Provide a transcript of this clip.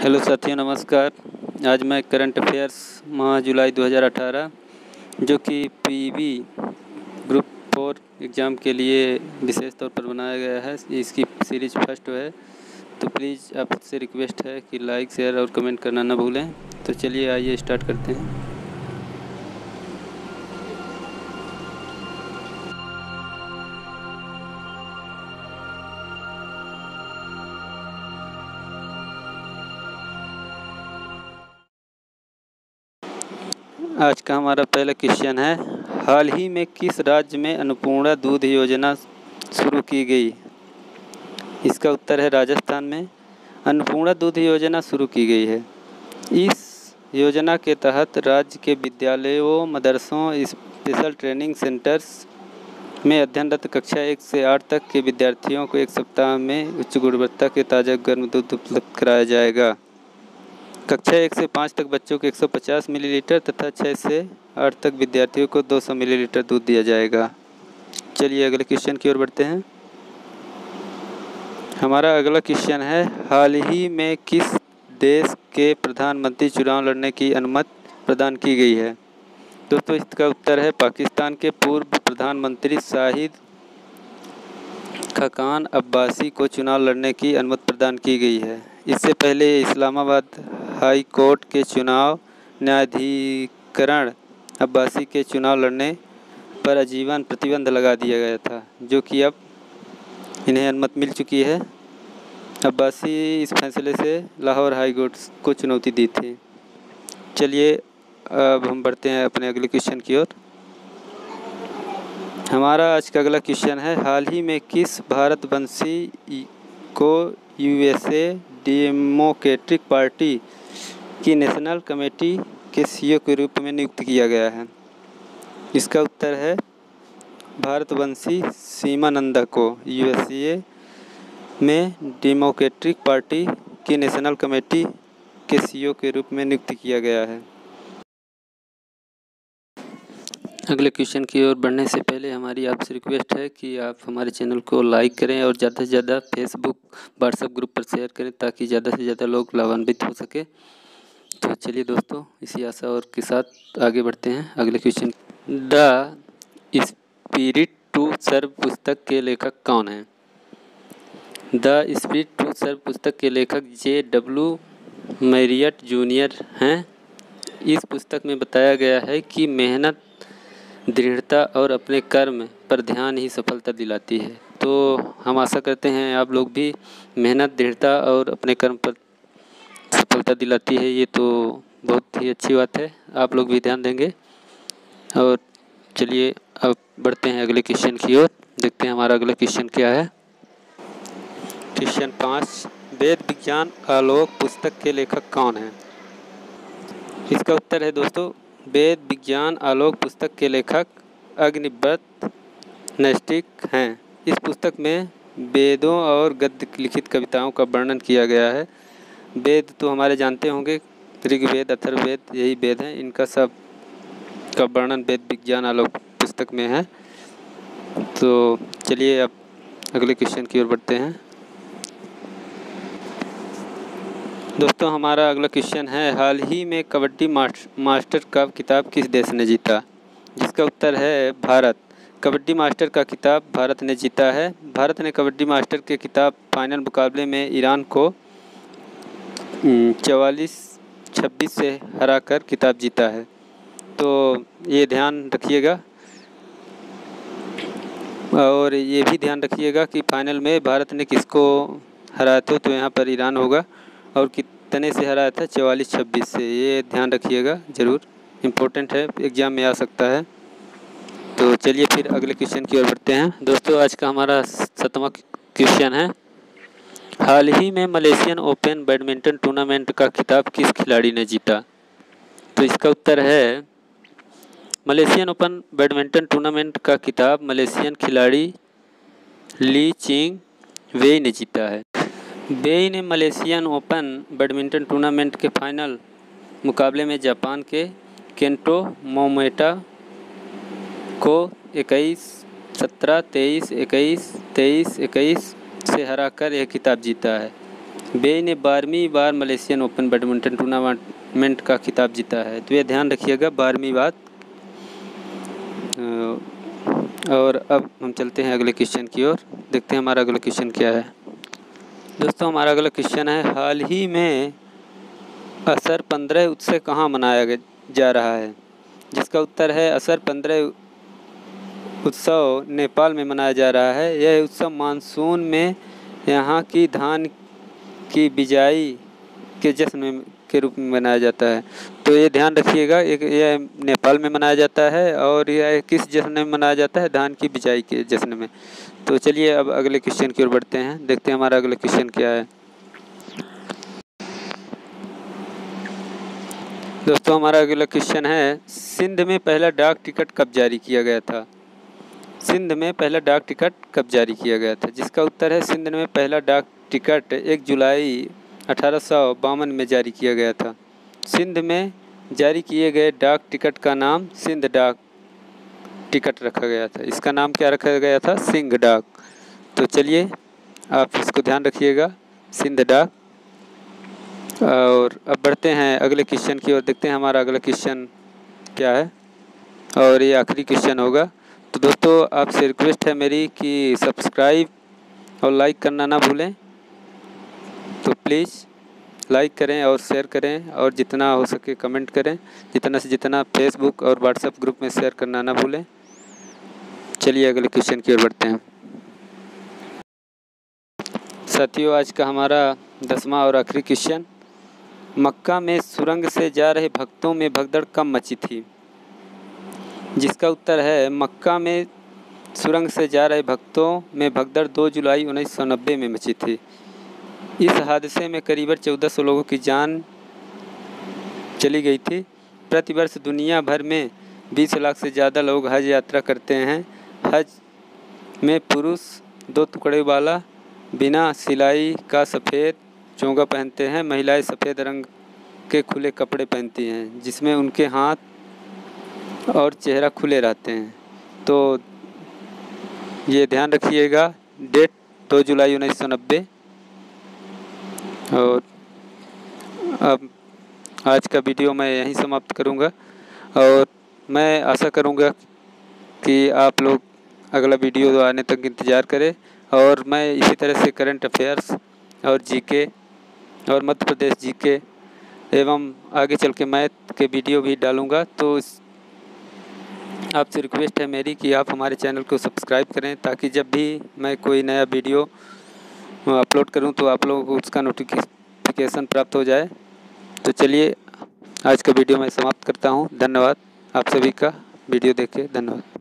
Hello साथियों, नमस्कार। आज मैं करंट अफेयर्स माह जुलाई 2018 जो कि पीवी ग्रुप फोर एग्ज़ाम के लिए विशेष तौर पर बनाया गया है। इसकी सीरीज़ फ़र्स्ट है। तो प्लीज़ आपसे रिक्वेस्ट है कि लाइक, शेयर और कमेंट करना ना भूलें। तो चलिए आइए स्टार्ट करते हैं। आज का हमारा पहला क्वेश्चन है, हाल ही में किस राज्य में अन्नपूर्णा दूध योजना शुरू की गई? इसका उत्तर है राजस्थान में। अन्नपूर्णा दूध योजना शुरू की गई है। इस योजना के तहत राज्य के विद्यालयों, मदरसों, स्पेशल ट्रेनिंग सेंटर्स में अध्ययनरत कक्षा एक से आठ तक के विद्यार्थियों को एक सप्ताह में उच्च गुणवत्ता के ताज़ा गर्म दूध उपलब्ध कराया जाएगा। कक्षा एक से पाँच तक बच्चों को 150 मिलीलीटर तथा छः से आठ तक विद्यार्थियों को 200 मिलीलीटर दूध दिया जाएगा। चलिए अगले क्वेश्चन की ओर बढ़ते हैं। हमारा अगला क्वेश्चन है, हाल ही में किस देश के प्रधानमंत्री चुनाव लड़ने की अनुमति प्रदान की गई है? दोस्तों, इसका उत्तर है पाकिस्तान के पूर्व प्रधानमंत्री शाहिद खकान अब्बासी को चुनाव लड़ने की अनुमति प्रदान की गई है। इससे पहले इस्लामाबाद हाई कोर्ट के चुनाव न्यायाधिकरण अब्बासी के चुनाव लड़ने पर आजीवन प्रतिबंध लगा दिया गया था, जो कि अब इन्हें अनुमति मिल चुकी है। अब्बासी इस फैसले से लाहौर हाई कोर्ट को चुनौती दी थी। चलिए, अब हम बढ़ते हैं अपने अगले क्वेश्चन की ओर। हमारा आज का अगला क्वेश्चन है, हाल ही में किस भारतवंशी को यूएसए डेमोक्रेटिक पार्टी की नेशनल कमेटी के सीईओ के रूप में नियुक्त किया गया है। इसका उत्तर है, भारतवंशी सीमानंदा को यूएसए में डेमोक्रेटिक पार्टी की नेशनल कमेटी के सीईओ के रूप में नियुक्त किया गया है। अगले क्वेश्चन की ओर बढ़ने से पहले हमारी आपसे रिक्वेस्ट है कि आप हमारे चैनल को लाइक करें और ज़्यादा से ज़्यादा फेसबुक, व्हाट्सएप ग्रुप पर शेयर करें ताकि ज़्यादा से ज़्यादा लोग लाभान्वित हो सके। तो चलिए दोस्तों, इसी आशा और के साथ आगे बढ़ते हैं। अगले question the spirit to serve पुस्तक के लेखक कौन हैं? द स्पिरिट टू सर्व पुस्तक के लेखक जे डब्ल्यू मैरियट जूनियर हैं। इस पुस्तक में बताया गया है कि मेहनत, दृढ़ता और अपने कर्म पर ध्यान ही सफलता दिलाती है। तो हम आशा करते हैं आप लोग भी मेहनत, दृढ़ता और अपने कर्म पर सफलता दिलाती है, ये तो बहुत ही अच्छी बात है। आप लोग भी ध्यान देंगे। और चलिए, अब बढ़ते हैं अगले क्वेश्चन की ओर। देखते हैं हमारा अगला क्वेश्चन क्या है। क्वेश्चन पाँच, वेद विज्ञान आलोक पुस्तक के लेखक कौन हैं? इसका उत्तर है दोस्तों, वेद विज्ञान आलोक पुस्तक के लेखक अग्निव्रत नैष्टिक हैं। इस पुस्तक में वेदों और गद्य लिखित कविताओं का वर्णन किया गया है। वेद तो हमारे जानते होंगे, ऋग्वेद, अथर्ववेद, यही वेद हैं, इनका सब का वर्णन वेद विज्ञान आलोक पुस्तक में है। तो चलिए अब अगले क्वेश्चन की ओर बढ़ते हैं। दोस्तों, हमारा अगला क्वेश्चन है, हाल ही में कबड्डी मास्टर का किताब किस देश ने जीता? जिसका उत्तर है भारत। कबड्डी मास्टर का किताब भारत ने जीता है। भारत ने कबड्डी मास्टर के किताब फाइनल मुकाबले में ईरान को चवालीस, छब्बीस से हरा कर किताब जीता है। तो ये ध्यान रखिएगा। और ये भी ध्यान रखिएगा कि फाइनल में भारत ने किसको हराया था तो यहाँ पर ईरान होगा। और कितने से हराया था, चवालीस, छब्बीस से, ये ध्यान रखिएगा ज़रूर। इम्पोर्टेंट है, एग्ज़ाम में आ सकता है। तो चलिए फिर अगले क्वेश्चन की ओर बढ़ते हैं। दोस्तों, आज का हमारा सतवा क्वेश्चन है। हाल ही में मलेशियन ओपन बैडमिंटन टूर्नामेंट का खिताब किस खिलाड़ी ने जीता? तो इसका उत्तर है, मलेशियन ओपन बैडमिंटन टूर्नामेंट का खिताब मलेशियन खिलाड़ी ली चिंग वेई ने जीता है। बेई ने मलेशियन ओपन बैडमिंटन टूर्नामेंट के फाइनल मुकाबले में जापान के केंटो मोमेटा को 21 सत्रह, तेईस, इक्कीस तेईस, इक्कीस से हराकर यह खिताब जीता है। बेई ने बारहवीं बार मलेशियन ओपन बैडमिंटन टूर्नामेंट का खिताब जीता है। तो ये ध्यान रखिएगा, बारहवीं बार और अब हम चलते हैं अगले क्वेश्चन की ओर। देखते हैं हमारा अगला क्वेश्चन क्या है। दोस्तों, हमारा अगला क्वेश्चन है, हाल ही में असर पंद्रह उत्सव कहाँ मनाया जा रहा है? जिसका उत्तर है, असर पंद्रह उत्सव नेपाल में मनाया जा रहा है। यह उत्सव मानसून में यहाँ की धान की बिजाई के जश्न के रूप में मनाया जाता है। तो ये ध्यान रखिएगा, एक यह नेपाल में मनाया जाता है और यह किस जश्न में मनाया जाता है? धान की बिजाई के जश्न में। तो चलिए अब अगले क्वेश्चन की ओर बढ़ते हैं। देखते हैं हमारा अगला क्वेश्चन क्या है। दोस्तों, हमारा अगला क्वेश्चन है, सिंध में पहला डाक टिकट कब जारी किया गया था? सिंध में पहला डाक टिकट कब जारी किया गया था? जिसका उत्तर है, सिंध में पहला डाक टिकट एक जुलाई अठारह सौ बावन में जारी किया गया था। सिंध में जारी किए गए डाक टिकट का नाम सिंध डाक टिकट रखा गया था। इसका नाम क्या रखा गया था? सिंह डाक। तो चलिए, आप इसको ध्यान रखिएगा, सिंध डाक। और अब बढ़ते हैं अगले क्वेश्चन की ओर, देखते हैं हमारा अगला क्वेश्चन क्या है। और ये आखिरी क्वेश्चन होगा। दोस्तों, आपसे रिक्वेस्ट है मेरी कि सब्सक्राइब और लाइक करना ना भूलें। तो प्लीज़ लाइक करें और शेयर करें और जितना हो सके कमेंट करें। जितना से जितना फेसबुक और व्हाट्सएप ग्रुप में शेयर करना ना भूलें। चलिए अगले क्वेश्चन की ओर बढ़ते हैं। साथियों, आज का हमारा दसवां और आखिरी क्वेश्चन मक्का में सुरंग से जा रहे भक्तों में भगदड़ कम मची थी? जिसका उत्तर है, मक्का में सुरंग से जा रहे भक्तों में भगदड़ 2 जुलाई 1990 में मची थी। इस हादसे में करीबन 1400 लोगों की जान चली गई थी। प्रतिवर्ष दुनिया भर में 20 लाख से ज़्यादा लोग हज यात्रा करते हैं। हज में पुरुष दो टुकड़े वाला बिना सिलाई का सफ़ेद चोंगा पहनते हैं। महिलाएँ सफ़ेद रंग के खुले कपड़े पहनती हैं, जिसमें उनके हाथ और चेहरा खुले रहते हैं। तो ये ध्यान रखिएगा, डेट दो जुलाई उन्नीस सौ नब्बे। और अब आज का वीडियो मैं यहीं समाप्त करूँगा। और मैं आशा करूँगा कि आप लोग अगला वीडियो आने तक इंतज़ार करें। और मैं इसी तरह से करंट अफेयर्स और जीके और मध्य प्रदेश जीके एवं आगे चल के मैथ के वीडियो भी डालूँगा। तो आपसे रिक्वेस्ट है मेरी कि आप हमारे चैनल को सब्सक्राइब करें ताकि जब भी मैं कोई नया वीडियो अपलोड करूँ तो आप लोगों को उसका नोटिफिकेशन प्राप्त हो जाए। तो चलिए, आज का वीडियो मैं समाप्त करता हूँ। धन्यवाद। आप सभी का वीडियो देखे धन्यवाद।